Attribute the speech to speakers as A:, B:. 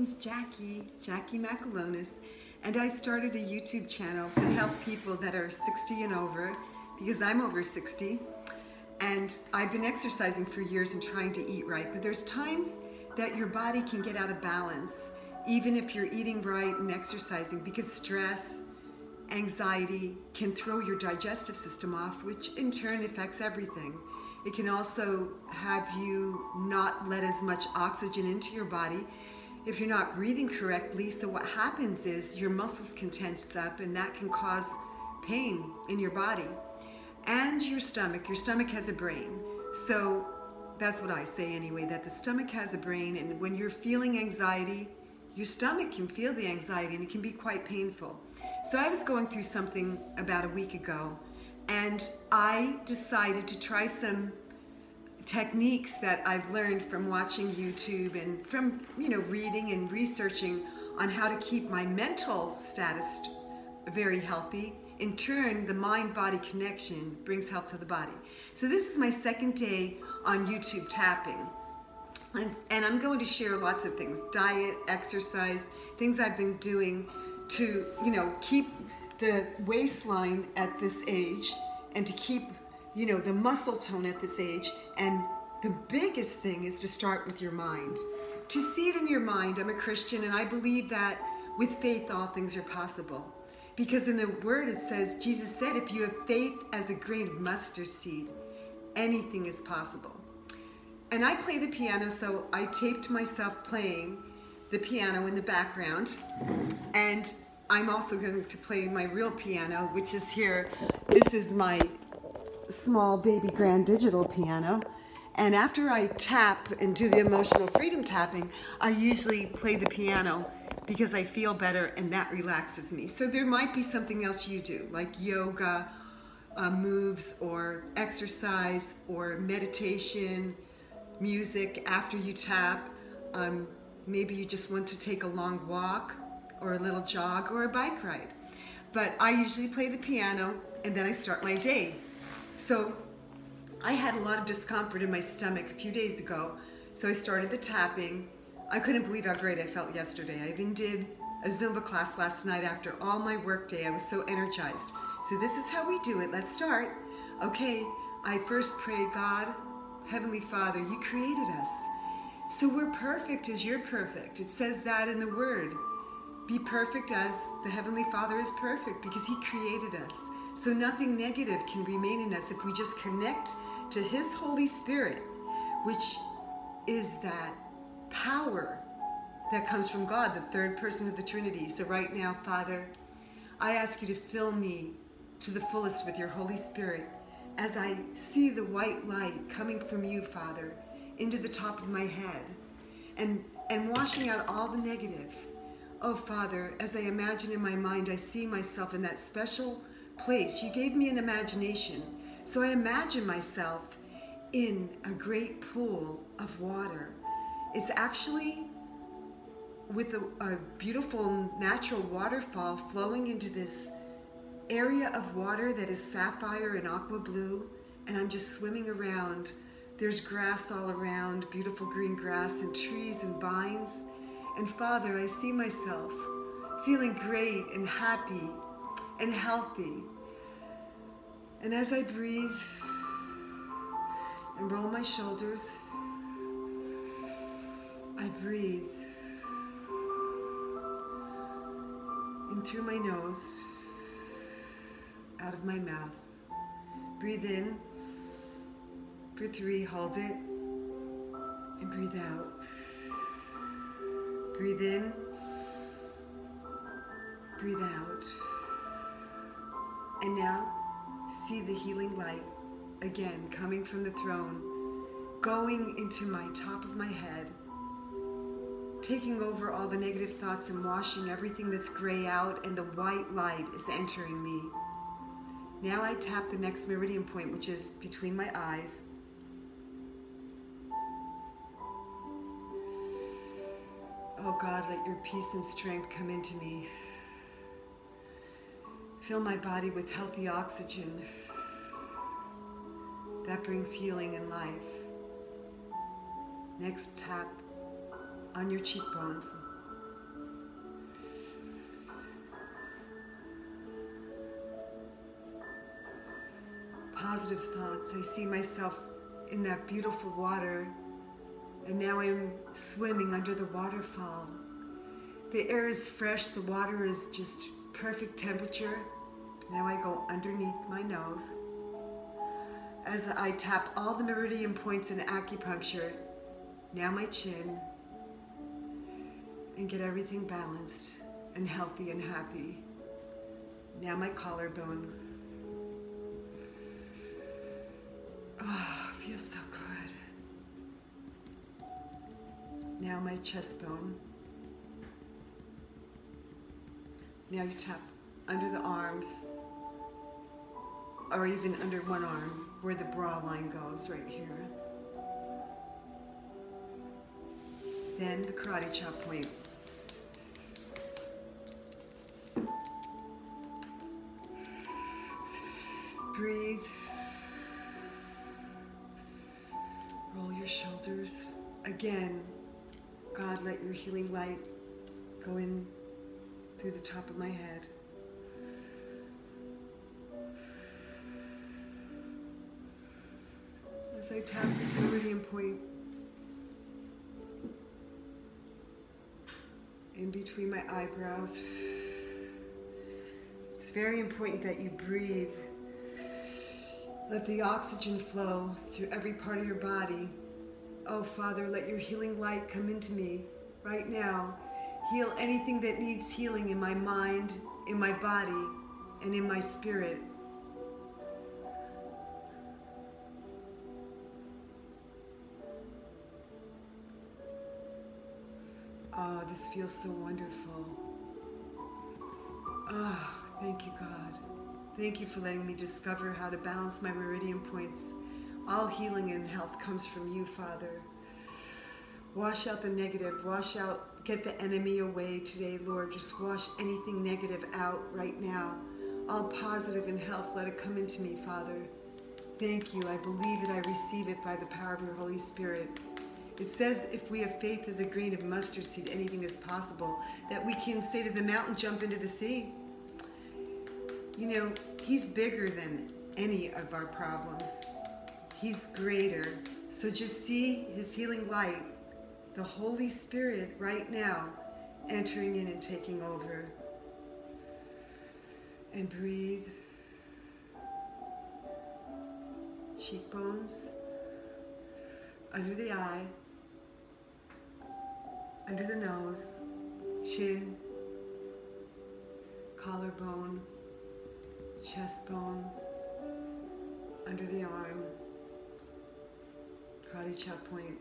A: name's Jackie, Jackie Macalonis, and I started a YouTube channel to help people that are 60 and over because I'm over 60 and I've been exercising for years and trying to eat right, but there's times that your body can get out of balance even if you're eating right and exercising because stress, anxiety can throw your digestive system off, which in turn affects everything. It can also have you not let as much oxygen into your body if you're not breathing correctly. So, what happens is your muscles can tense up, and that can cause pain in your body and your stomach. Your stomach has a brain. So, that's what I say anyway that the stomach has a brain, and when you're feeling anxiety, your stomach can feel the anxiety and it can be quite painful. So, I was going through something about a week ago and I decided to try some techniques that I've learned from watching YouTube and from, you know, reading and researching on how to keep my mental status very healthy. In turn, the mind body connection brings health to the body. So, this is my second day on YouTube tapping. And, and I'm going to share lots of things diet, exercise, things I've been doing to, you know, keep the waistline at this age and to keep, you know, the muscle tone at this age. And the biggest thing is to start with your mind. To see it in your mind, I'm a Christian and I believe that with faith all things are possible. Because in the word it says, Jesus said, if you have faith as a grain of mustard seed, anything is possible. And I play the piano, so I taped myself playing the piano in the background. And I'm also going to play my real piano, which is here. This is my small baby grand digital piano. And after I tap and do the emotional freedom tapping, I usually play the piano because I feel better and that relaxes me. So there might be something else you do, like yoga uh, moves or exercise or meditation, music after you tap. Um, maybe you just want to take a long walk or a little jog or a bike ride. But I usually play the piano and then I start my day. So I had a lot of discomfort in my stomach a few days ago, so I started the tapping. I couldn't believe how great I felt yesterday. I even did a Zumba class last night after all my work day. I was so energized. So this is how we do it. Let's start. Okay, I first pray, God, Heavenly Father, you created us. So we're perfect as you're perfect. It says that in the Word. Be perfect as the Heavenly Father is perfect because He created us. So nothing negative can remain in us if we just connect to His Holy Spirit, which is that power that comes from God, the third person of the Trinity. So right now, Father, I ask you to fill me to the fullest with your Holy Spirit as I see the white light coming from you, Father, into the top of my head and, and washing out all the negative Oh, Father, as I imagine in my mind, I see myself in that special place. You gave me an imagination. So I imagine myself in a great pool of water. It's actually with a, a, beautiful natural waterfall flowing into this area of water that is sapphire and aqua blue, and I'm just swimming around. There's grass all around, beautiful green grass and trees and vines. And Father, I see myself feeling great and happy and healthy. And as I breathe and roll my shoulders, I breathe in through my nose, out of my mouth. Breathe in for three, hold it, and breathe out. Breathe in, breathe out. And now see the healing light again coming from the throne, going into my top of my head, taking over all the negative thoughts and washing everything that's gray out, and the white light is entering me. Now I tap the next meridian point, which is between my eyes God, let your peace and strength come into me. Fill my body with healthy oxygen that brings healing and life. Next, tap on your cheekbones. Positive thoughts. I see myself in that beautiful water and now I'm swimming under the waterfall. The air is fresh, the water is just perfect temperature. Now I go underneath my nose. As I tap all the meridian points in acupuncture, now my chin, and get everything balanced and healthy and happy. Now my collarbone. Ah, oh, feels so good. Now my chest bone. Now you tap under the arms, or even under one arm, where the bra line goes, right here. Then the karate chop point. Breathe. Roll your shoulders. Again, God, let your healing light go in through the top of my head. As I tap this meridian point in between my eyebrows. It's very important that you breathe. Let the oxygen flow through every part of your body. Oh, Father, let your healing light come into me right now. Heal anything that needs healing in my mind, in my body, and in my spirit. Oh, this feels so wonderful. Oh, thank you, God. Thank you for letting me discover how to balance my meridian points. All healing and health comes from you, Father. Wash out the negative, wash out, get the enemy away today, Lord. Just wash anything negative out right now. All positive and health, let it come into me, Father. Thank you. I believe it, I receive it by the power of your Holy Spirit. It says if we have faith as a grain of mustard seed, anything is possible. That we can say to the mountain, jump into the sea. You know, He's bigger than any of our problems. He's greater. So just see His healing light, the Holy Spirit right now entering in and taking over. And breathe. Cheekbones, under the eye, under the nose, chin, collarbone, chest bone, under the arm, karate chop point,